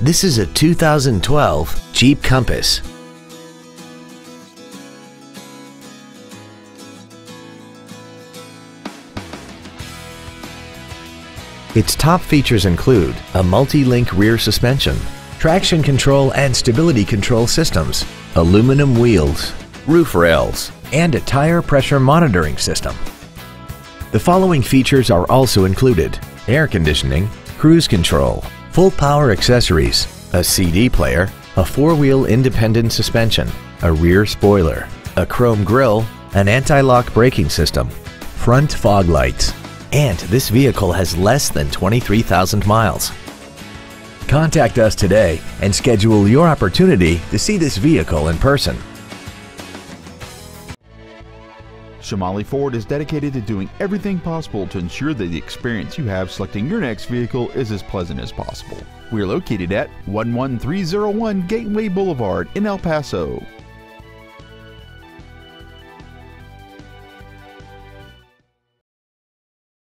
This is a 2012 Jeep Compass. Its top features include a multi-link rear suspension, traction control and stability control systems, aluminum wheels, roof rails, and a tire pressure monitoring system. The following features are also included air conditioning, cruise control, full power accessories, a CD player, a four-wheel independent suspension, a rear spoiler, a chrome grille, an anti-lock braking system, front fog lights, and this vehicle has less than 23,000 miles. Contact us today and schedule your opportunity to see this vehicle in person. Shamaley Ford is dedicated to doing everything possible to ensure that the experience you have selecting your next vehicle is as pleasant as possible. We are located at 11301 Gateway Boulevard in El Paso.